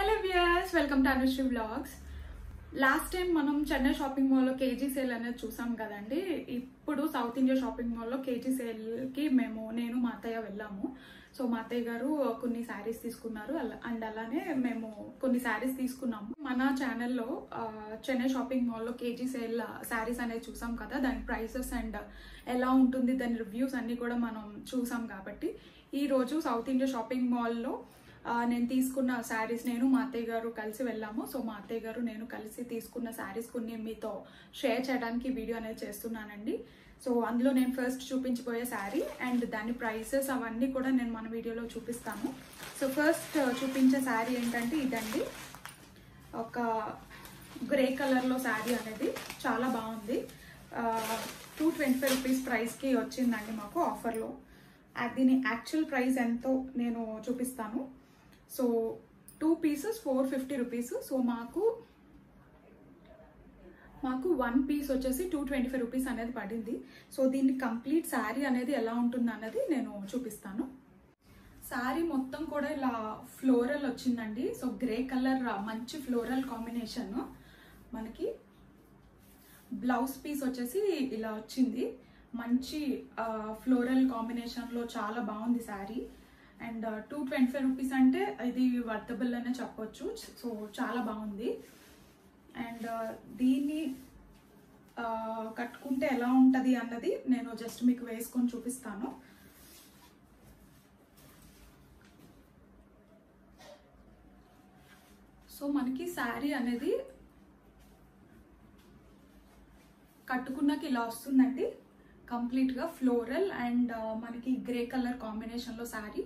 Hello viewers welcome to Anushri blogs last time మనం Chennai shopping మాల్లో KG sale అనేది చూసాం కదండి. ఇప్పుడు సౌత్ ఇండియా షాపింగ్ మాల్లో కేజీ సేల్కి మేము నేను మా అత్తయ్య వెళ్ళాము. సో మా అత్తయ్య గారు కొన్ని శారీస్ తీసుకున్నారు. అలా- అండ్ అలానే మేము కొన్ని శారీస్ తీసుకున్నాము. మన ఛానల్లో చెన్నై షాపింగ్ మాల్లో కేజీ సేల్ శారీస్ అనేది చూసాం కదా. దాని ప్రైసెస్ అండ్ ఎలా ఉంటుంది దాని రివ్యూస్ అన్నీ కూడా మనం చూసాం కాబట్టి ఈరోజు సౌత్ ఇండియా షాపింగ్ మాల్లో నేను తీసుకున్న శారీస్ నేను మా అత్తయ్య గారు కలిసి వెళ్ళాము. సో మా అత్తయ్య గారు నేను కలిసి తీసుకున్న శారీస్ కొన్ని మీతో షేర్ చేయడానికి వీడియో అనేది చేస్తున్నానండి. సో అందులో నేను ఫస్ట్ చూపించిపోయే శారీ అండ్ దాని ప్రైసెస్ అవన్నీ కూడా నేను మన వీడియోలో చూపిస్తాను. సో ఫస్ట్ చూపించే శారీ ఏంటంటే ఇదండి. ఒక గ్రే కలర్లో శారీ అనేది చాలా బాగుంది. టూ ట్వంటీ ఫైవ్ రూపీస్ ప్రైస్కి వచ్చిందండి మాకు ఆఫర్లో. దీని యాక్చువల్ ప్రైస్ ఎంతో నేను చూపిస్తాను. So two pieces four fifty rupees so మాకు మాకు వన్ పీస్ వచ్చేసి టూ ట్వంటీ ఫైవ్ రూపీస్ అనేది పడింది. సో దీన్ని కంప్లీట్ శారీ అనేది ఎలా ఉంటుంది అన్నది నేను చూపిస్తాను. శారీ మొత్తం కూడా ఇలా ఫ్లోరల్ వచ్చిందండి. సో గ్రే కలర్ మంచి ఫ్లోరల్ కాంబినేషన్ మనకి బ్లౌజ్ పీస్ వచ్చేసి ఇలా వచ్చింది. మంచి ఫ్లోరల్ కాంబినేషన్లో చాలా బాగుంది sari and two twenty five rupees అంటే ఇది వర్తబుల్ అనే చెప్పొచ్చు. సో చాలా బాగుంది. అండ్ uh, దీన్ని uh, కట్టుకుంటే ఎలా ఉంటుంది అన్నది నేను జస్ట్ మీకు వేసుకొని చూపిస్తాను. సో మనకి శారీ అనేది కట్టుకున్నాక ఇలా వస్తుందండి. కంప్లీట్గా ఫ్లోరల్ అండ్ మనకి గ్రే కలర్ కాంబినేషన్లో శారీ.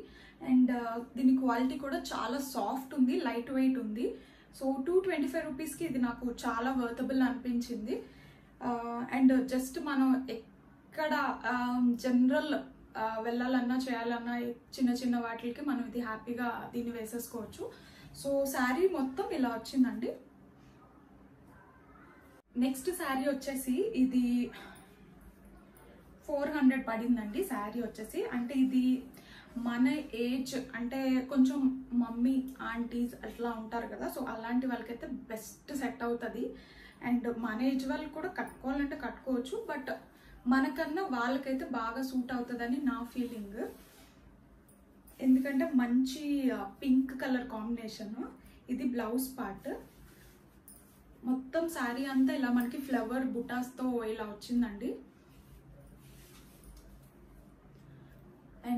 అండ్ దీని క్వాలిటీ కూడా చాలా సాఫ్ట్ ఉంది లైట్ వెయిట్ ఉంది. సో టూ ట్వంటీ ఫైవ్ రూపీస్కి ఇది నాకు చాలా వర్తబుల్ అనిపించింది. అండ్ జస్ట్ మనం ఎక్కడ జనరల్ వెళ్ళాలన్నా చేయాలన్నా చిన్న చిన్న వాటికి మనం ఇది హ్యాపీగా దీన్ని వేసేసుకోవచ్చు. సో శారీ మొత్తం ఇలా వచ్చిందండి. నెక్స్ట్ శారీ వచ్చేసి ఇది ఫోర్ హండ్రెడ్ పడిందండి శారీ వచ్చేసి. అంటే ఇది మన ఏజ్ అంటే కొంచెం మమ్మీ ఆంటీస్ అట్లా ఉంటారు కదా సో అలాంటి వాళ్ళకైతే బెస్ట్ సెట్ అవుతుంది. అండ్ మన ఏజ్ వాళ్ళు కూడా కట్టుకోవాలంటే కట్టుకోవచ్చు బట్ మనకన్నా వాళ్ళకైతే బాగా సూట్ అవుతుందని నా ఫీలింగ్. ఎందుకంటే మంచి పింక్ కలర్ కాంబినేషన్. ఇది బ్లౌజ్ పార్ట్. మొత్తం శారీ అంతా ఇలా మనకి ఫ్లవర్ బుటాస్తో ఇలా వచ్చిందండి.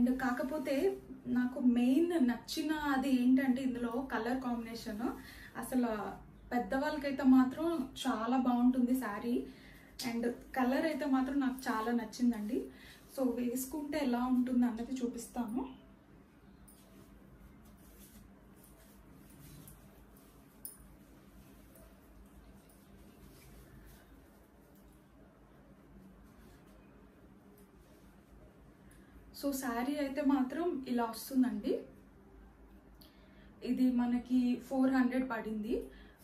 అండ్ కాకపోతే నాకు మెయిన్ నచ్చిన అది ఏంటంటే ఇందులో కలర్ కాంబినేషన్. అసలు పెద్దవాళ్ళకైతే మాత్రం చాలా బాగుంటుంది శారీ. అండ్ కలర్ అయితే మాత్రం నాకు చాలా నచ్చిందండి. సో వేసుకుంటే ఎలా ఉంటుంది అన్నది చూపిస్తాను. సో శారీ అయితే మాత్రం ఇలా వస్తుందండి. ఇది మనకి ఫోర్ హండ్రెడ్ పడింది.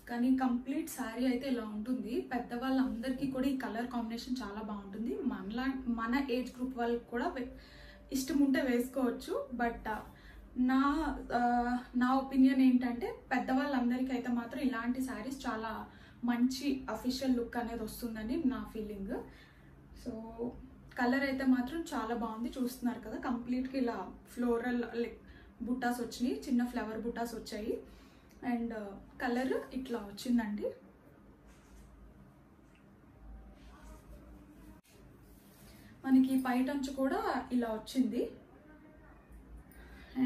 కానీ కంప్లీట్ శారీ అయితే ఇలా ఉంటుంది. పెద్దవాళ్ళందరికీ కూడా ఈ కలర్ కాంబినేషన్ చాలా బాగుంటుంది. మనలా మన ఏజ్ గ్రూప్ వాళ్ళకి కూడా ఇష్టం ఉంటే వేసుకోవచ్చు. బట్ నా నా ఒపీనియన్ ఏంటంటే పెద్దవాళ్ళందరికీ అయితే మాత్రం ఇలాంటి శారీస్ చాలా మంచి అఫీషియల్ లుక్ అనేది వస్తుందని నా ఫీలింగ్. సో కలర్ అయితే మాత్రం చాలా బాగుంది. చూస్తున్నారు కదా కంప్లీట్గా ఇలా ఫ్లోరల్ లైక్ బుట్టాస్ వచ్చినాయి. చిన్న ఫ్లవర్ బుట్టాస్ వచ్చాయి. అండ్ కలర్ uh, ఇట్లా వచ్చిందండి. మనకి పైటంచు కూడా ఇలా వచ్చింది.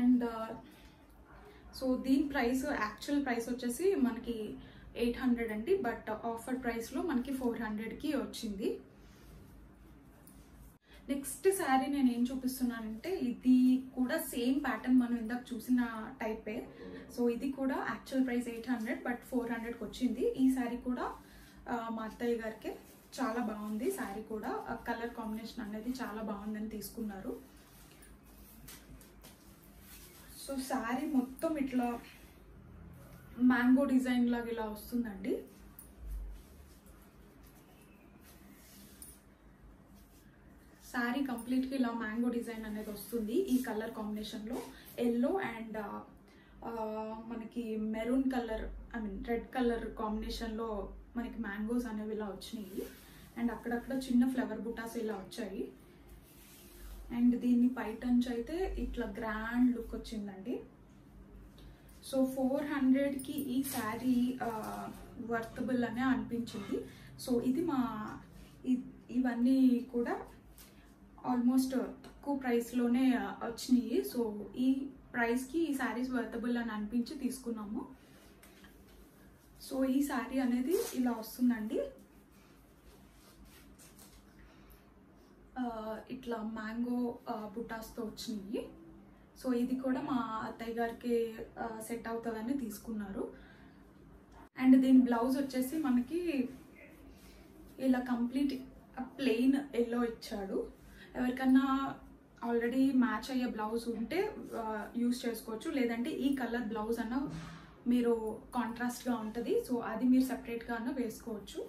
అండ్ సో uh, దీని ప్రైస్ యాక్చువల్ ప్రైస్ వచ్చేసి మనకి ఎయిట్ హండ్రెడ్ అండి. బట్ ఆఫర్ ప్రైస్లో మనకి ఫోర్ హండ్రెడ్కి వచ్చింది. నెక్స్ట్ శారీ నేను ఏం చూపిస్తున్నానంటే ఇది కూడా సేమ్ ప్యాటర్న్ మనం ఇందాక చూసిన టైపే. సో ఇది కూడా actual price eight hundred but four హండ్రెడ్కి వచ్చింది. ఈ శారీ కూడా మా అత్తయ్య గారికి చాలా బాగుంది. శారీ కూడా కలర్ కాంబినేషన్ అనేది చాలా బాగుందని తీసుకున్నారు. సో శారీ మొత్తం ఇట్లా మ్యాంగో డిజైన్ లాగా ఇలా వస్తుందండి. శారీ కంప్లీట్గా ఇలా మ్యాంగో డిజైన్ అనేది వస్తుంది ఈ కలర్ కాంబినేషన్లో. ఎల్లో అండ్ uh, uh, మనకి maroon colour I mean red colour కాంబినేషన్లో మనకి మ్యాంగోస్ అనేవి ఇలా వచ్చినాయి. అండ్ అక్కడక్కడ చిన్న ఫ్లవర్ బుటాస్ ఇలా వచ్చాయి. అండ్ దీన్ని పైటంచి అయితే ఇట్లా గ్రాండ్ లుక్ వచ్చిందండి. సో ఫోర్ హండ్రెడ్కి ఈ శారీ uh, వర్తబుల్ అనే అనిపించింది. సో ఇది మా ఇ- ఇవన్నీ కూడా ఆల్మోస్ట్ తక్కువ ప్రైస్లోనే వచ్చినాయి. సో ఈ ప్రైస్కి ఈ శారీస్ వర్తబుల్ అని అనిపించి తీసుకున్నాము. సో ఈ శారీ అనేది ఇలా వస్తుందండి. ఇట్లా మ్యాంగో బుటాస్తో వచ్చినాయి. సో ఇది కూడా మా అత్తయ్య గారికి సెట్ అవుతుందని తీసుకున్నారు. అండ్ దీని బ్లౌజ్ వచ్చేసి మనకి ఇలా కంప్లీట్ ప్లెయిన్ ఎల్లో ఇచ్చాడు. ఎవరికన్నా ఆల్రెడీ మ్యాచ్ అయ్యే బ్లౌజ్ ఉంటే యూస్ చేసుకోవచ్చు. లేదంటే ఈ కలర్ బ్లౌజ్ అన్న మీరు కాంట్రాస్ట్గా ఉంటుంది. సో అది మీరు సెపరేట్గా అన్న వేసుకోవచ్చు.